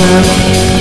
love